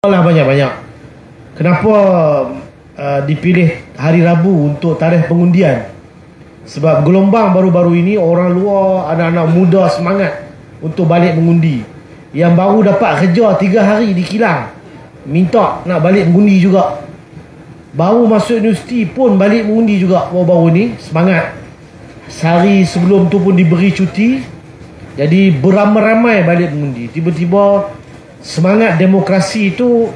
lah banyak-banyak. Kenapa uh, dipilih hari Rabu untuk tarikh pengundian? Sebab gelombang baru-baru ini orang luar, anak-anak muda semangat untuk balik mengundi. Yang baru dapat kerja tiga hari di kilang. Minta nak balik mengundi juga. Baru masuk universiti pun balik mengundi juga baru-baru ni. Semangat. Sehari sebelum tu pun diberi cuti. Jadi beramai-ramai balik mengundi. Tiba-tiba semangat demokrasi itu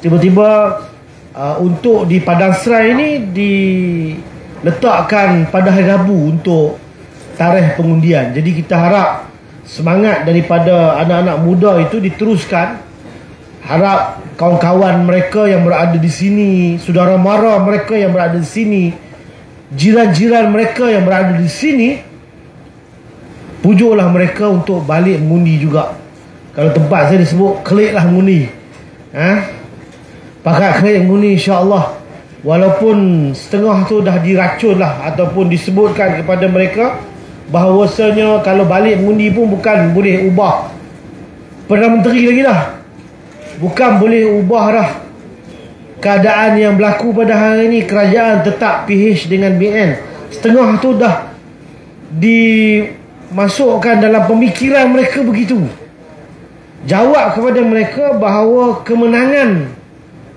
tiba-tiba uh, untuk di Padang Serai ini diletakkan pada hari Rabu untuk tarikh pengundian. Jadi kita harap semangat daripada anak-anak muda itu diteruskan. Harap kawan-kawan mereka yang berada di sini, saudara mara mereka yang berada di sini, jiran-jiran mereka yang berada di sini, pujuklah mereka untuk balik mengundi juga. Kalau tempat saya disebut kliklah mengundi. Ha? Pakat klik mengundi insya-Allah. Walaupun setengah tu dah diracun lah ataupun disebutkan kepada mereka bahawasanya kalau balik mengundi pun bukan boleh ubah Perdana Menteri lagi lah. Bukan boleh ubah dah keadaan yang berlaku pada hari ini kerajaan tetap PH dengan BN. Setengah tu dah dimasukkan dalam pemikiran mereka begitu jawab kepada mereka bahawa kemenangan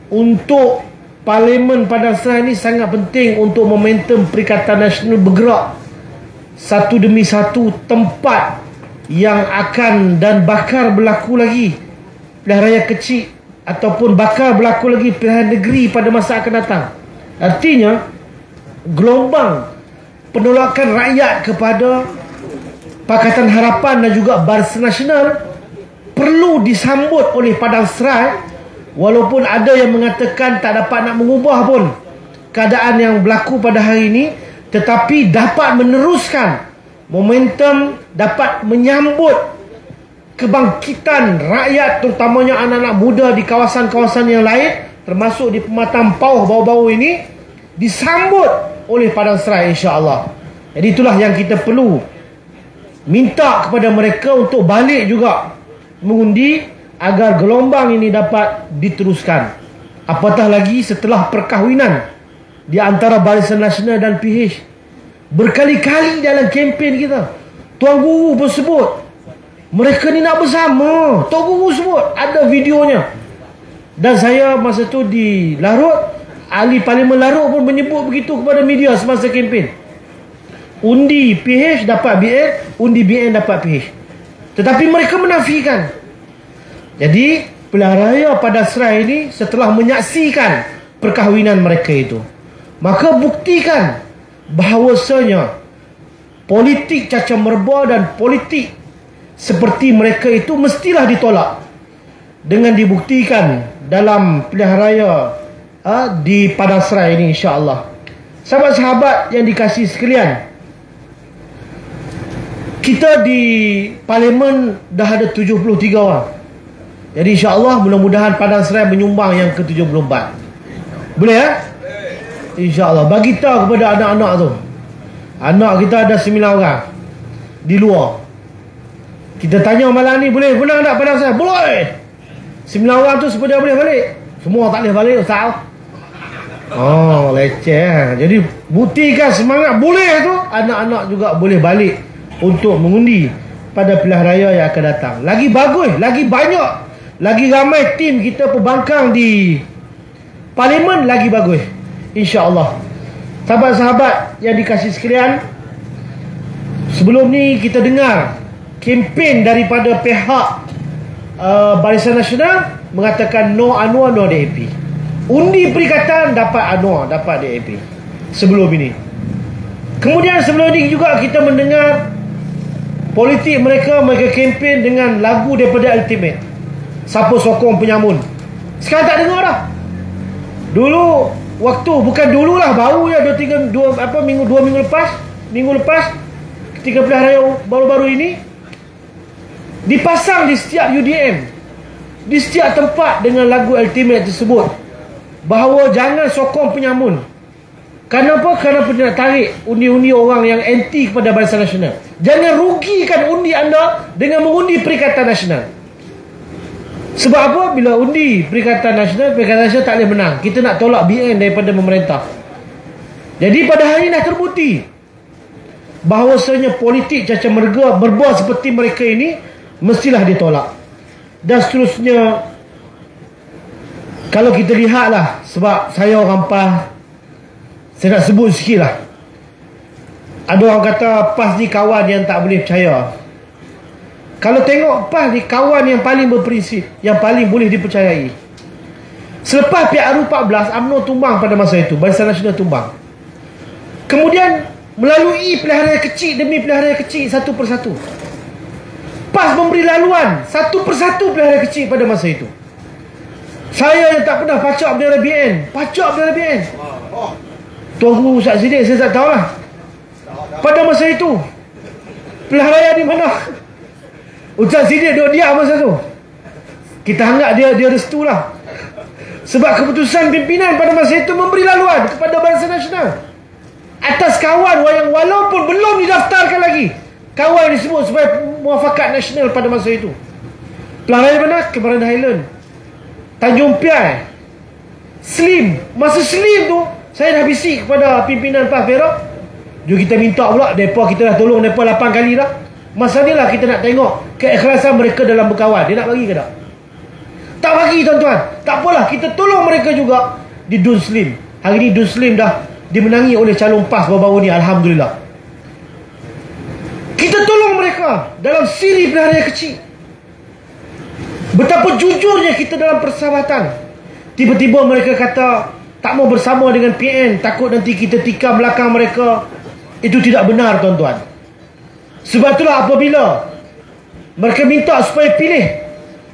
untuk Parlimen pada Serai ini sangat penting untuk momentum Perikatan Nasional bergerak satu demi satu tempat yang akan dan bakar berlaku lagi pilihan raya kecil ataupun bakar berlaku lagi pilihan negeri pada masa akan datang. Artinya gelombang penolakan rakyat kepada Pakatan Harapan dan juga Barisan Nasional perlu disambut oleh Padang Serai walaupun ada yang mengatakan tak dapat nak mengubah pun keadaan yang berlaku pada hari ini tetapi dapat meneruskan momentum dapat menyambut kebangkitan rakyat terutamanya anak-anak muda di kawasan-kawasan yang lain termasuk di pematang pauh bau-bau ini disambut oleh Padang Serai insya-Allah. Jadi itulah yang kita perlu minta kepada mereka untuk balik juga mengundi agar gelombang ini dapat diteruskan. Apatah lagi setelah perkahwinan di antara Barisan Nasional dan PH. Berkali-kali dalam kempen kita, Tuan Guru bersebut, mereka ni nak bersama. Tuan Guru sebut, ada videonya. Dan saya masa tu di Larut, ahli Parlimen Larut pun menyebut begitu kepada media semasa kempen. Undi PH dapat BN, undi BN dapat PH. Tetapi mereka menafikan. Jadi, pilihan raya pada serai ini setelah menyaksikan perkahwinan mereka itu. Maka buktikan bahawasanya politik caca merba dan politik seperti mereka itu mestilah ditolak. Dengan dibuktikan dalam pilihan raya ha, di Padang Serai ini insya-Allah. Sahabat-sahabat yang dikasih sekalian, kita di parlimen dah ada 73 orang. Jadi insya-Allah mudah-mudahan Padang Serai menyumbang yang ke-74. Boleh ya? Insya-Allah bagi tahu kepada anak-anak tu. Anak kita ada 9 orang di luar. Kita tanya malam ni boleh benar tak Padang Serai? Boleh. 9 orang tu sepeda boleh balik. Semua tak boleh balik ustaz. Oh, leceh. Jadi buktikan semangat boleh tu anak-anak juga boleh balik untuk mengundi pada pilihan raya yang akan datang. Lagi bagus, lagi banyak, lagi ramai tim kita pembangkang di parlimen lagi bagus. Insya-Allah. Sahabat-sahabat yang dikasih sekalian, sebelum ni kita dengar kempen daripada pihak uh, Barisan Nasional mengatakan no Anwar no DAP. Undi perikatan dapat Anwar, dapat DAP. Sebelum ini. Kemudian sebelum ini juga kita mendengar Politik mereka mereka kempen dengan lagu daripada Ultimate. Siapa sokong penyamun. Sekarang tak dengar dah. Dulu waktu bukan dululah baru ya dua tiga dua apa minggu dua minggu lepas minggu lepas ketika pilihan raya baru-baru ini dipasang di setiap UDM di setiap tempat dengan lagu Ultimate tersebut bahawa jangan sokong penyamun Kenapa? Kerana pun nak tarik undi-undi orang yang anti kepada Barisan Nasional. Jangan rugikan undi anda dengan mengundi Perikatan Nasional. Sebab apa? Bila undi Perikatan Nasional, Perikatan Nasional tak boleh menang. Kita nak tolak BN daripada pemerintah. Jadi pada hari ini dah terbukti bahawasanya politik caca merga berbuat seperti mereka ini mestilah ditolak. Dan seterusnya kalau kita lihatlah sebab saya orang PAS saya nak sebut sikit lah ada orang kata PAS ni kawan yang tak boleh percaya. Kalau tengok PAS ni kawan yang paling berprinsip yang paling boleh dipercayai. Selepas PRU 14 UMNO tumbang pada masa itu Barisan Nasional tumbang. Kemudian melalui pilihan kecil demi pilihan kecil satu persatu. PAS memberi laluan satu persatu pilihan kecil pada masa itu. Saya yang tak pernah pacak bendera BN. Pacak bendera BN. Tuan Guru Ustaz Siddiq saya tak tahulah. Pada masa itu. Pilihan raya di mana? Ustaz Siddiq duduk diam masa tu. Kita anggap dia dia restu lah. Sebab keputusan pimpinan pada masa itu memberi laluan kepada Barisan Nasional. Atas kawan yang walaupun belum didaftarkan lagi. Kawan disebut sebagai muafakat nasional pada masa itu. Pilihan raya mana? Kemarin Highland. Tanjung Piai Slim Masa Slim tu Saya dah bisik kepada pimpinan PAS Perak Jom kita minta pula Mereka kita dah tolong mereka 8 kali dah. Masa ni lah kita nak tengok Keikhlasan mereka dalam berkawan. Dia nak bagi ke tak? Tak bagi tuan-tuan. Tak apalah kita tolong mereka juga Di Dun Slim. Hari ni Dun Slim dah Dimenangi oleh calon PAS baru-baru ni Alhamdulillah. Kita tolong mereka Dalam siri pelarian kecil. Betapa jujurnya kita dalam persahabatan. Tiba-tiba mereka kata tak mau bersama dengan PN, takut nanti kita tikam belakang mereka. Itu tidak benar tuan-tuan. Sebab itulah apabila mereka minta supaya pilih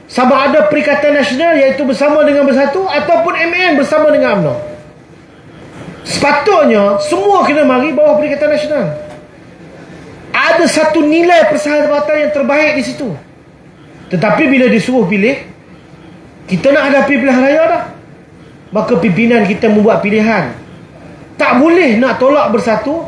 sama ada Perikatan Nasional iaitu bersama dengan Bersatu ataupun MN bersama dengan UMNO. Sepatutnya semua kena mari bawah Perikatan Nasional. Ada satu nilai persahabatan yang terbaik di situ. Tetapi bila disuruh pilih Kita nak hadapi pilihan raya dah Maka pimpinan kita membuat pilihan. Tak boleh nak tolak bersatu.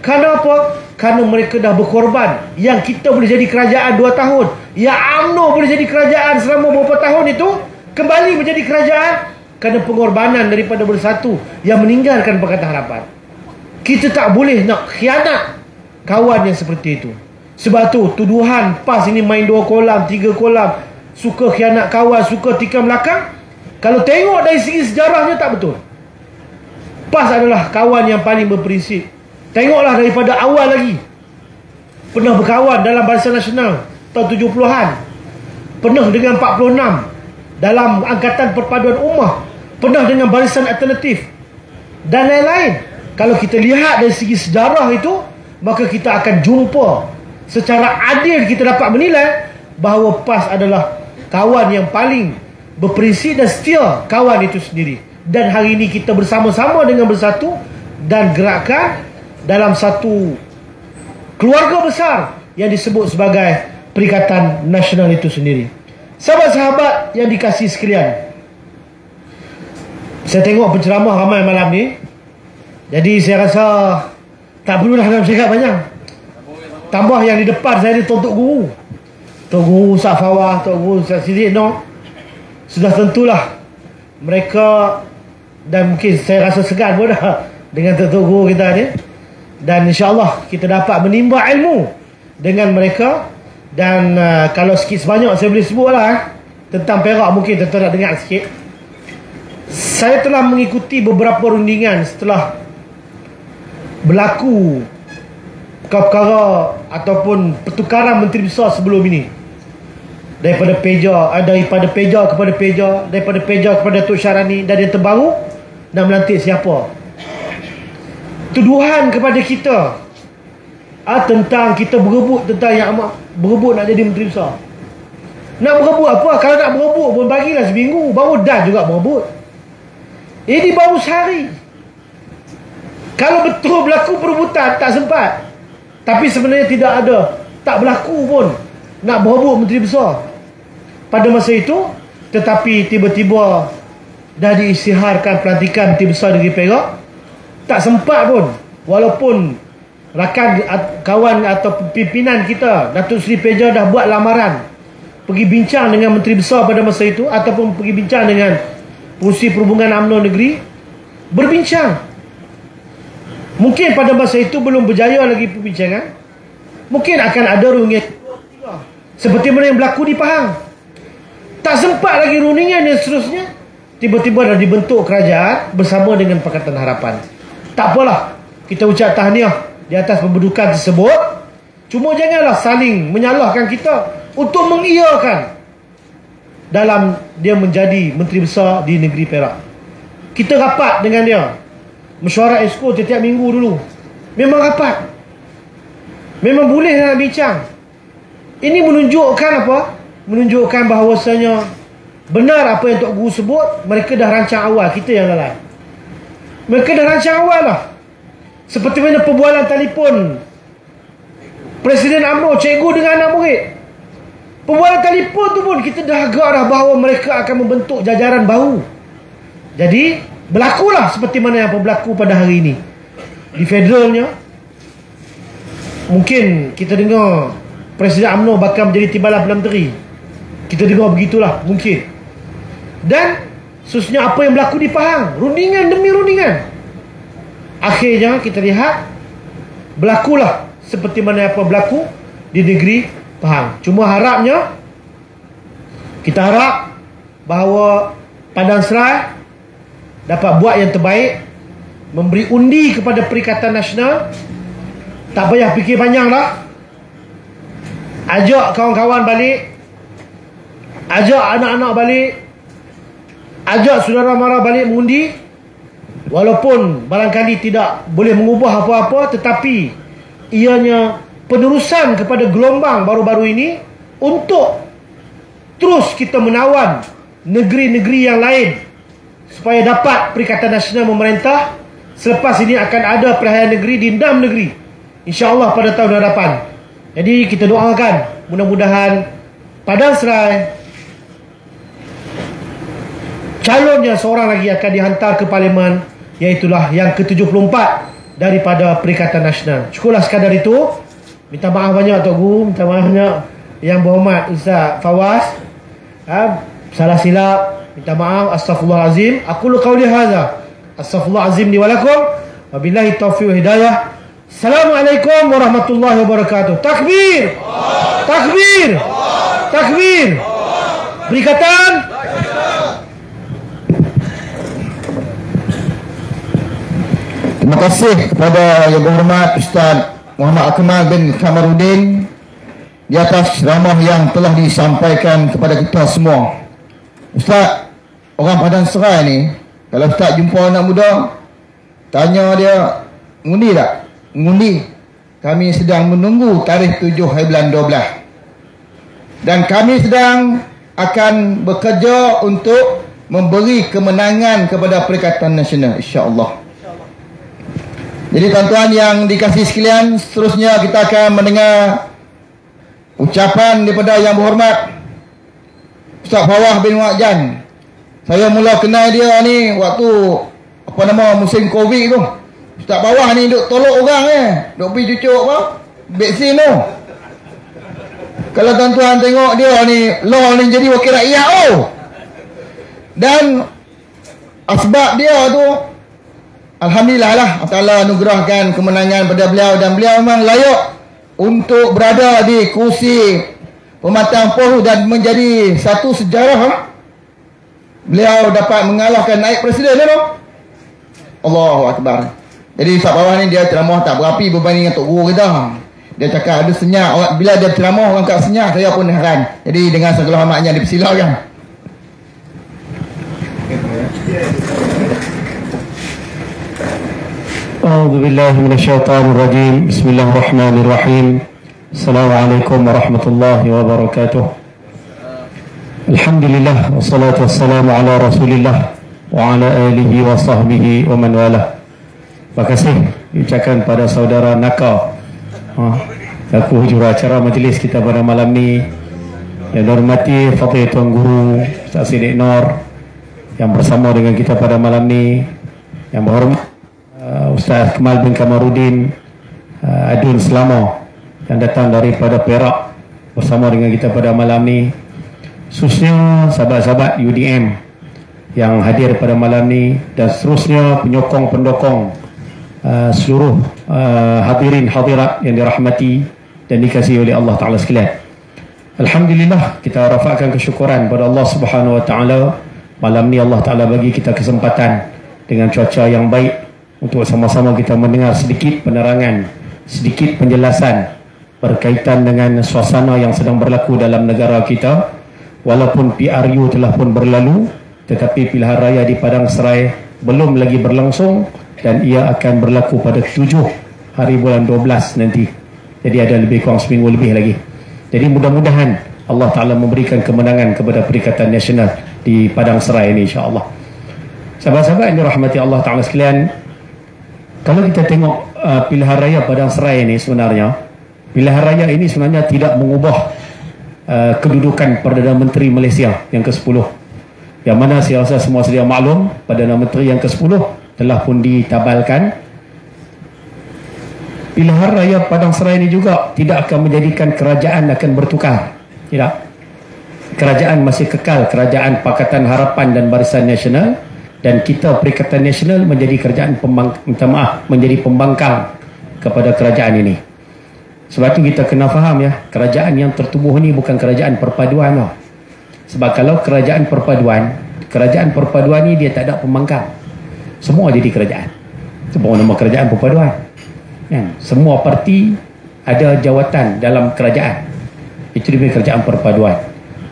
Kerana apa? Kerana mereka dah berkorban. Yang kita boleh jadi kerajaan 2 tahun. Yang UMNO boleh jadi kerajaan selama beberapa tahun itu Kembali menjadi kerajaan Kerana pengorbanan daripada bersatu Yang meninggalkan Pakatan Harapan. Kita tak boleh nak khianat Kawan yang seperti itu. Sebab tu tuduhan PAS ini main dua kolam, tiga kolam, suka khianat kawan, suka tikam belakang. Kalau tengok dari segi sejarahnya tak betul. PAS adalah kawan yang paling berprinsip. Tengoklah daripada awal lagi. Pernah berkawan dalam Barisan Nasional tahun 70-an. Pernah dengan 46 dalam Angkatan Perpaduan Ummah. Pernah dengan Barisan Alternatif. Dan lain-lain. Kalau kita lihat dari segi sejarah itu, maka kita akan jumpa secara adil kita dapat menilai bahawa PAS adalah kawan yang paling berprinsip dan setia kawan itu sendiri dan hari ini kita bersama-sama dengan bersatu dan gerakkan dalam satu keluarga besar yang disebut sebagai Perikatan Nasional itu sendiri sahabat-sahabat yang dikasih sekalian saya tengok penceramah ramai malam ni jadi saya rasa tak perlu dah nak cakap banyak Tambah yang di depan saya ni Tok Guru. Tok Guru Ustaz Fawah, Tok Guru Ustaz no. Sudah tentulah mereka dan mungkin saya rasa segan pun dah dengan Tok Guru kita ni. Dan insya-Allah kita dapat menimba ilmu dengan mereka dan uh, kalau sikit sebanyak saya boleh sebutlah eh, tentang Perak mungkin tuan nak dengar sikit. Saya telah mengikuti beberapa rundingan setelah berlaku perkara ataupun pertukaran menteri besar sebelum ini daripada Peja eh, daripada Peja kepada Peja daripada Peja kepada Tok Syarani dan yang terbaru nak melantik siapa? Tuduhan kepada kita ah, tentang kita berebut tentang yang amat berebut nak jadi menteri besar. Nak berebut apa? Kalau nak berebut pun bagilah seminggu baru dah juga berebut. Ini baru sehari. Kalau betul berlaku perebutan tak sempat. Tapi sebenarnya tidak ada Tak berlaku pun Nak berebut menteri besar Pada masa itu Tetapi tiba-tiba Dah diisiharkan pelantikan menteri besar di Perak Tak sempat pun Walaupun Rakan kawan atau pimpinan kita Datuk Seri Peja dah buat lamaran pergi bincang dengan menteri besar pada masa itu ataupun pergi bincang dengan Pengurusi Perhubungan UMNO Negeri berbincang. Mungkin pada masa itu belum berjaya lagi perbincangan. Mungkin akan ada rundingan seperti mana yang berlaku di Pahang tak sempat lagi rundingan dan seterusnya. Tiba-tiba dah dibentuk kerajaan bersama dengan Pakatan Harapan. Tak apalah kita ucap tahniah di atas pembentukan tersebut. Cuma janganlah saling menyalahkan kita untuk mengiyakan dalam dia menjadi menteri besar di negeri Perak. Kita rapat dengan dia. Mesyuarat esko setiap minggu dulu. Memang rapat. Memang boleh nak bincang. Ini menunjukkan apa menunjukkan bahawasanya benar apa yang Tok Guru sebut mereka dah rancang awal kita yang lalai. Mereka dah rancang awal lah. Seperti mana perbualan telefon Presiden UMNO cikgu dengan anak murid. Perbualan telefon tu pun kita dah agak dah bahawa mereka akan membentuk jajaran baru. Jadi berlakulah seperti mana yang berlaku pada hari ini. Di federalnya mungkin kita dengar Presiden UMNO bakal menjadi timbalan Perdana Menteri kita dengar begitulah mungkin. Dan susnya apa yang berlaku di Pahang rundingan demi rundingan. Akhirnya kita lihat berlakulah seperti mana apa berlaku di negeri Pahang. Cuma harapnya kita harap bahawa Padang Serai dapat buat yang terbaik memberi undi kepada Perikatan Nasional. Tak payah fikir panjang lah ajak kawan-kawan balik ajak anak-anak balik. Ajak saudara mara balik mengundi. Walaupun barangkali tidak boleh mengubah apa-apa tetapi ianya penerusan kepada gelombang baru-baru ini untuk terus kita menawan negeri-negeri yang lain supaya dapat Perikatan Nasional memerintah. Selepas ini akan ada perayaan negeri di enam negeri insyaAllah pada tahun hadapan. Jadi kita doakan mudah-mudahan Padang Serai calonnya seorang lagi akan dihantar ke Parlimen Iaitulah yang ke-74 daripada Perikatan Nasional. Cukuplah sekadar itu. Minta maaf banyak Tok Guru, minta maaf banyak yang berhormat Ustaz Fawaz. Ha, salah silap, minta maaf, astagfirullahalazim. Aku lu qauli hadza. Astagfirullahalazim li wa lakum. Wabillahi taufiq wa hidayah. Assalamualaikum warahmatullahi wabarakatuh. Takbir. Takbir. Takbir. Perikatan Terima kasih kepada Yang Berhormat Ustaz Muhammad Akmal bin Kamarudin di atas ceramah yang telah disampaikan kepada kita semua. Ustaz, orang Padang Serai ni, kalau Ustaz jumpa anak muda, tanya dia, ngundi tak? Ngundi. Kami sedang menunggu tarikh 7 hari bulan 12. Dan kami sedang akan bekerja untuk memberi kemenangan kepada Perikatan Nasional, insya-Allah. Jadi tuan-tuan yang dikasih sekalian, seterusnya kita akan mendengar ucapan daripada yang berhormat Ustaz Fawah bin Wa'jan. Saya mula kenal dia ni waktu apa nama musim Covid tu. Ustaz Fawah ni duk tolong orang eh, duk pergi cucuk apa? Vaksin tu. Kalau tuan-tuan tengok dia ni law ni jadi wakil rakyat oh. Dan asbab dia tu Alhamdulillah lah. Allah anugerahkan kemenangan pada beliau. Dan beliau memang layak untuk berada di kursi pematang poh dan menjadi satu sejarah ha? beliau dapat mengalahkan naik presiden tu Allahu Akbar. Jadi saat bawah ni dia ceramah tak berapi berbanding dengan Tok Guru kita dia cakap ada senyap. Bila dia ceramah orang kat senyap saya pun heran. Jadi dengan segala hormatnya dipersilakan أعوذ بالله من الشيطان الرجيم بسم الله الرحمن الرحيم السلام عليكم ورحمة الله وبركاته الحمد لله والصلاة والسلام على رسول الله وعلى آله وصحبه ومن والاه Terima kasih ucapkan pada saudara Naka ha, Aku juru majlis kita pada malam ni Yang dihormati Fatih Tuan Guru Ustaz Sidik Nor Yang bersama dengan kita pada malam ni Yang berhormat uh, Ustaz Kemal bin Kamarudin uh, Adun Selama yang datang daripada Perak bersama dengan kita pada malam ni khususnya sahabat-sahabat UDM yang hadir pada malam ni dan seterusnya penyokong pendokong uh, seluruh uh, hadirin hadirat yang dirahmati dan dikasihi oleh Allah Taala sekalian. Alhamdulillah kita rafakkan kesyukuran kepada Allah Subhanahu Wa Taala malam ni Allah Taala bagi kita kesempatan dengan cuaca yang baik untuk sama-sama kita mendengar sedikit penerangan, sedikit penjelasan berkaitan dengan suasana yang sedang berlaku dalam negara kita. Walaupun PRU telah pun berlalu, tetapi pilihan raya di Padang Serai belum lagi berlangsung dan ia akan berlaku pada 7 hari bulan 12 nanti. Jadi ada lebih kurang seminggu lebih lagi. Jadi mudah-mudahan Allah Ta'ala memberikan kemenangan kepada Perikatan Nasional di Padang Serai ini insyaAllah. Sahabat-sahabat yang dirahmati Allah Ta'ala sekalian, kalau kita tengok uh, pilihan raya Padang Serai ini sebenarnya pilihan raya ini sebenarnya tidak mengubah uh, kedudukan Perdana Menteri Malaysia yang ke-10 yang mana saya rasa semua sedia maklum Perdana Menteri yang ke-10 telah pun ditabalkan. Pilihan raya Padang Serai ini juga tidak akan menjadikan kerajaan akan bertukar. Tidak. Kerajaan masih kekal kerajaan Pakatan Harapan dan Barisan Nasional dan kita Perikatan Nasional menjadi kerajaan pembang, minta maaf menjadi pembangkang kepada kerajaan ini. Sebab tu kita kena faham ya kerajaan yang tertubuh ni bukan kerajaan perpaduan tau. sebab kalau kerajaan perpaduan kerajaan perpaduan ni dia tak ada pembangkang. Semua jadi kerajaan. Sebab nama kerajaan perpaduan. Kan? semua parti ada jawatan dalam kerajaan. Itu dia kerajaan perpaduan.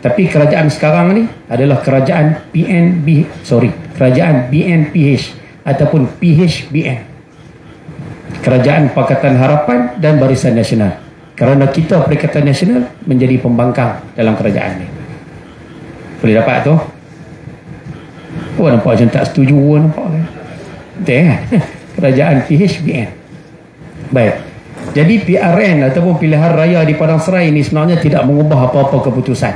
Tapi kerajaan sekarang ni adalah kerajaan PNB sorry kerajaan BNPH ataupun PHBN kerajaan Pakatan Harapan dan Barisan Nasional. Kerana kita Perikatan Nasional menjadi pembangkang dalam kerajaan ni. Boleh dapat tu? Oh nampak macam tak setuju nampak kan kan kerajaan PHBN baik. Jadi PRN ataupun pilihan raya di Padang Serai ini sebenarnya tidak mengubah apa-apa keputusan.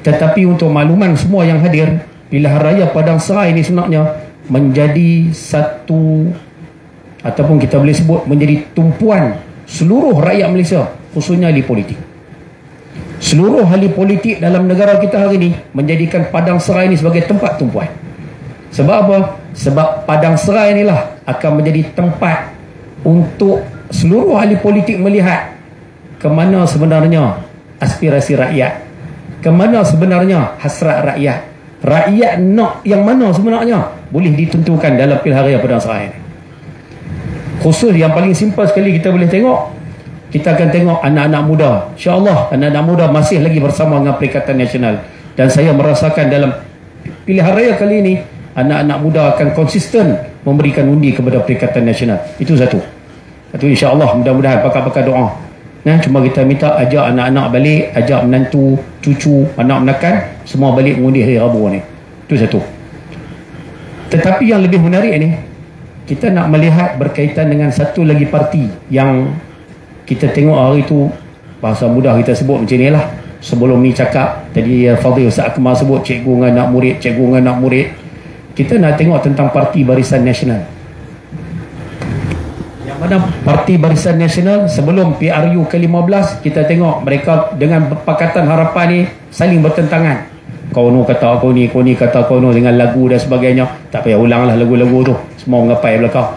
Tetapi untuk makluman semua yang hadir pilihan raya Padang Serai ini sebenarnya menjadi satu ataupun kita boleh sebut menjadi tumpuan seluruh rakyat Malaysia khususnya di politik seluruh ahli politik dalam negara kita hari ini menjadikan Padang Serai ini sebagai tempat tumpuan sebab apa? sebab Padang Serai inilah akan menjadi tempat untuk seluruh ahli politik melihat ke mana sebenarnya aspirasi rakyat ke mana sebenarnya hasrat rakyat rakyat nak yang mana sebenarnya? Boleh ditentukan dalam pilihan raya Padang Serai. Khusus yang paling simple sekali kita boleh tengok kita akan tengok anak-anak muda. insyaAllah anak-anak muda masih lagi bersama dengan Perikatan Nasional. Dan saya merasakan dalam pilihan raya kali ini anak-anak muda akan konsisten memberikan undi kepada Perikatan Nasional. Itu satu. Itu insyaAllah mudah-mudahan pakar-pakar doa Nah, cuma kita minta ajak anak-anak balik, ajak menantu, cucu, anak menakan, semua balik mengundi hari Rabu ni. Itu satu. Tetapi yang lebih menarik ni, kita nak melihat berkaitan dengan satu lagi parti yang kita tengok hari tu bahasa mudah kita sebut macam ni lah. Sebelum ni cakap, tadi Fadil Ustaz Akmal sebut cikgu dengan anak murid, cikgu dengan anak murid. Kita nak tengok tentang parti Barisan Nasional mana Parti Barisan Nasional sebelum PRU ke-15 kita tengok mereka dengan Pakatan Harapan ni saling bertentangan. Kau ni kata kau ni kau ni kata kau ni dengan lagu dan sebagainya. Tak payah ulanglah lagu-lagu tu. Semua ngapai belakang.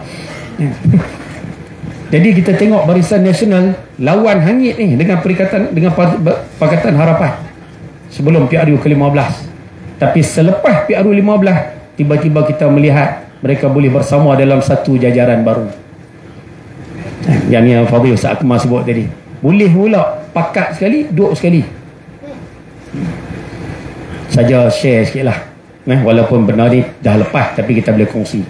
Jadi kita tengok Barisan Nasional lawan hangit ni dengan Perikatan dengan Pakatan Harapan sebelum PRU ke-15 tapi selepas PRU 15 tiba-tiba kita melihat mereka boleh bersama dalam satu jajaran baru yang ni yang Fadil Ustaz Akmal sebut tadi. Boleh pula pakat sekali duduk sekali. Saja share sikit lah. Eh, walaupun benar ni dah lepas tapi kita boleh kongsi.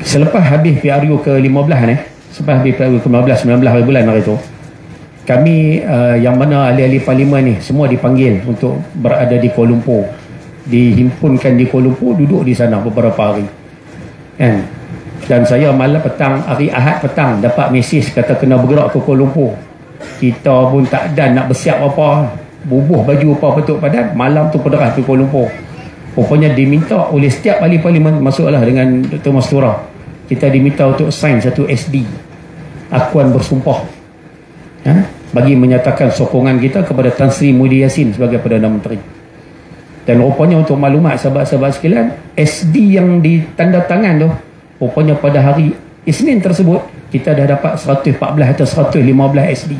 Selepas habis PRU ke-15 ni selepas habis PRU ke-15 19 bulan hari tu kami uh, yang mana ahli-ahli parlimen ni semua dipanggil untuk berada di Kuala Lumpur. Dihimpunkan di Kuala Lumpur duduk di sana beberapa hari. Kan dan saya malam petang hari Ahad petang dapat mesej kata kena bergerak ke Kuala Lumpur kita pun tak ada nak bersiap apa bubuh baju apa petuk padan malam tu pederah ke Kuala Lumpur rupanya diminta oleh setiap ahli parlimen masuklah dengan Dr. Mastura kita diminta untuk sign satu SD akuan bersumpah ha? bagi menyatakan sokongan kita kepada Tan Sri Muhyiddin Yassin sebagai Perdana Menteri. Dan rupanya untuk maklumat sahabat-sahabat sekalian, SD yang ditanda tangan tu, rupanya pada hari Isnin tersebut, kita dah dapat 114 atau 115 SD.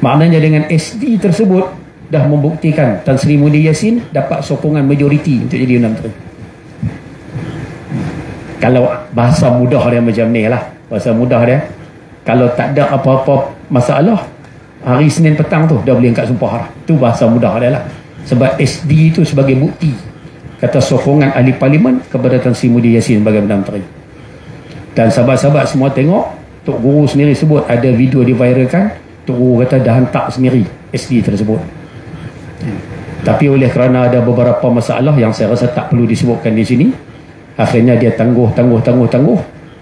Maknanya dengan SD tersebut, dah membuktikan Tan Sri Muhyiddin Yassin dapat sokongan majoriti untuk jadi Perdana Menteri. Kalau bahasa mudah dia macam ni lah. Bahasa mudah dia. Kalau tak ada apa-apa masalah, hari Senin petang tu dah boleh angkat sumpah lah. Itu bahasa mudah dia lah sebab SD itu sebagai bukti kata sokongan ahli parlimen kepada Tan Sri Mudi Yassin sebagai Perdana Menteri. Dan sahabat-sahabat semua tengok Tok Guru sendiri sebut ada video diviralkan Tok Guru kata dah hantar sendiri SD tersebut. Tapi oleh kerana ada beberapa masalah yang saya rasa tak perlu disebutkan di sini akhirnya dia tangguh tangguh tangguh tangguh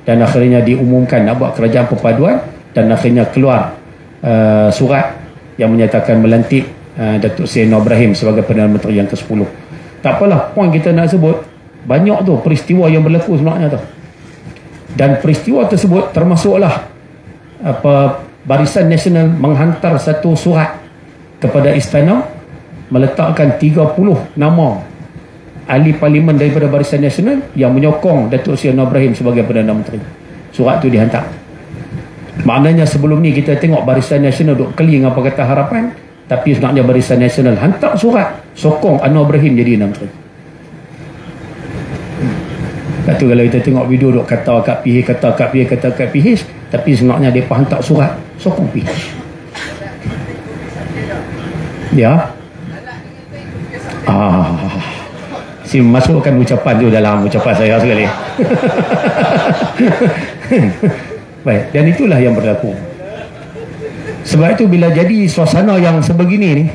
dan akhirnya diumumkan nak buat kerajaan perpaduan dan akhirnya keluar uh, surat yang menyatakan melantik uh, Datuk Seri Ibrahim sebagai Perdana Menteri yang ke-10 tak apalah poin kita nak sebut banyak tu peristiwa yang berlaku sebenarnya tu. Dan peristiwa tersebut termasuklah apa Barisan Nasional menghantar satu surat kepada istana meletakkan 30 nama ahli parlimen daripada Barisan Nasional yang menyokong Datuk Seri Ibrahim sebagai Perdana Menteri. Surat tu dihantar. Maknanya sebelum ni kita tengok Barisan Nasional duk keling apa kata harapan tapi sebenarnya Barisan Nasional hantar surat. Sokong Anwar Ibrahim jadi Perdana Menteri. Lepas tu kalau kita tengok video duk kata kat PH, kata kat PH, kata kat PH tapi sebenarnya dia hantar surat. Sokong PH ya? Ah. Si masukkan ucapan tu dalam ucapan saya sekali. Baik dan itulah yang berlaku sebab itu bila jadi suasana yang sebegini ni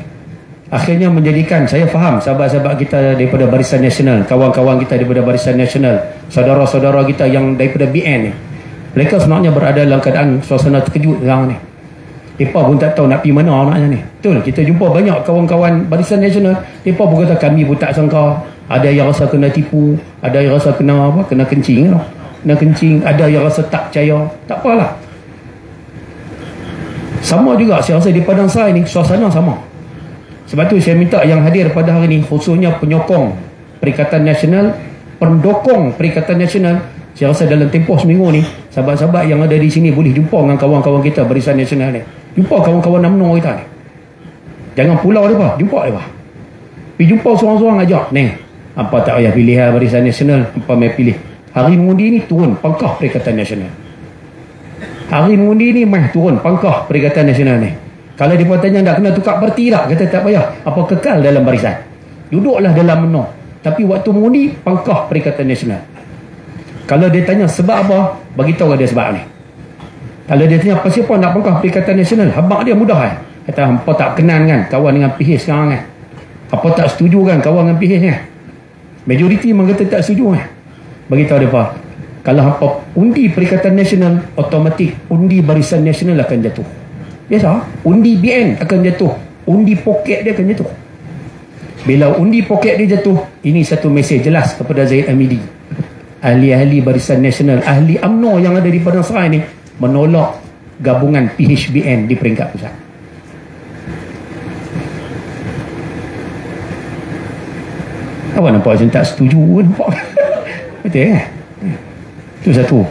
akhirnya menjadikan saya faham sahabat-sahabat kita daripada Barisan Nasional, kawan-kawan kita daripada Barisan Nasional, saudara-saudara kita yang daripada BN ni. Mereka sebenarnya berada dalam keadaan suasana terkejut sekarang ni. Mereka pun tak tahu nak pergi mana anaknya ni. Betul, kita jumpa banyak kawan-kawan Barisan Nasional. Mereka pun kata kami pun tak sangka. Ada yang rasa kena tipu. Ada yang rasa kena apa? Kena kencing. Kena kencing. Ada yang rasa tak percaya. Tak apalah. Sama juga saya rasa di Padang Serai ni suasana sama. Sebab tu saya minta yang hadir pada hari ini khususnya penyokong Perikatan Nasional, pendokong Perikatan Nasional. Saya rasa dalam tempoh seminggu ni sahabat-sahabat yang ada di sini boleh jumpa dengan kawan-kawan kita Barisan Nasional ni. Jumpa kawan-kawan UMNO kita ni. Jangan pulau dia pak, jumpa dia pak. Pergi jumpa seorang-seorang ajak. Ni, apa tak payah pilih lah Barisan Nasional, apa mai pilih. Hari mengundi ni turun pangkah Perikatan Nasional. Hari mengundi ni mah turun pangkah Perikatan Nasional ni. Kalau dia tanya nak kena tukar parti tak? Kata tak payah. Apa kekal dalam barisan? Duduklah dalam menung. Tapi waktu mengundi pangkah Perikatan Nasional. Kalau dia tanya sebab apa? Bagi tahu dia sebab ni. Kalau dia tanya apa siapa nak pangkah Perikatan Nasional? Habak dia mudah kan? Kata hampa tak kenal kan kawan dengan PH sekarang kan? Apa tak setuju kan kawan dengan PH kan? Majoriti memang kata tak setuju kan? Bagi tahu dia apa? Kalau hampa undi Perikatan Nasional otomatik undi Barisan Nasional akan jatuh. Biasa undi BN akan jatuh. Undi poket dia akan jatuh. Bila undi poket dia jatuh ini satu mesej jelas kepada Zaid Amidi ahli-ahli Barisan Nasional ahli UMNO yang ada di Padang Serai ni menolak gabungan PHBN di peringkat pusat. Apa nampak macam tak setuju nampak. Betul kan itu satu.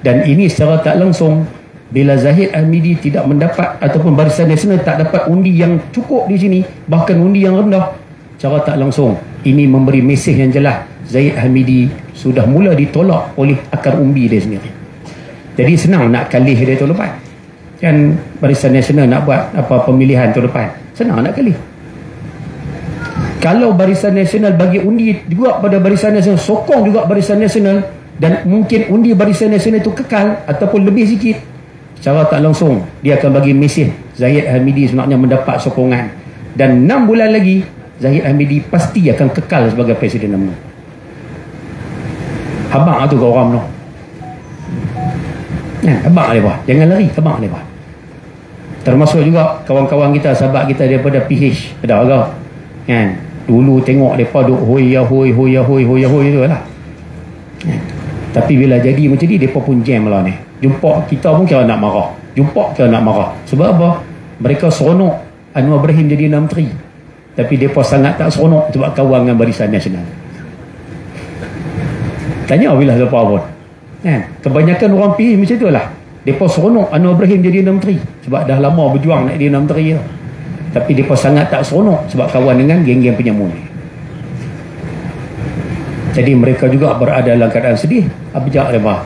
Dan ini secara tak langsung bila Zahid Ahmidi tidak mendapat ataupun Barisan Nasional tak dapat undi yang cukup di sini, bahkan undi yang rendah, secara tak langsung ini memberi mesej yang jelas Zahid Ahmidi sudah mula ditolak oleh akar umbi dia sendiri. Jadi senang nak kalih dia tahun lepas. Kan Barisan Nasional nak buat apa pemilihan tahun depan. Senang nak kalih. Kalau Barisan Nasional bagi undi juga pada Barisan Nasional, sokong juga Barisan Nasional, dan mungkin undi barisan nasional itu kekal ataupun lebih sikit secara tak langsung dia akan bagi mesej Zahid Hamidi sebenarnya mendapat sokongan. Dan 6 bulan lagi Zahid Hamidi pasti akan kekal sebagai Presiden UMNO habang tu kau orang UMNO ya, habang dia jangan lari habang dia termasuk juga kawan-kawan kita sahabat kita daripada PH ada agak kan? Dulu tengok mereka duk hoi ya hoi hoi ya hoi hoi ya hoi tu lah. Kan? Tapi bila jadi macam ni, mereka pun jam lah ni. Jumpa kita pun kira nak marah. Jumpa kira nak marah. Sebab apa? mereka seronok. Anwar Ibrahim jadi menteri tapi mereka sangat tak seronok sebab kawan dengan barisan nasional. Tanya bila siapa pun. Kan? Kebanyakan orang pilih macam tu lah. Mereka seronok Anwar Ibrahim jadi menteri sebab dah lama berjuang nak jadi menteri tu. Tapi mereka sangat tak seronok sebab kawan dengan geng-geng penyamun jadi mereka juga berada dalam keadaan sedih. Abjak mereka